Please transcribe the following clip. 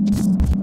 you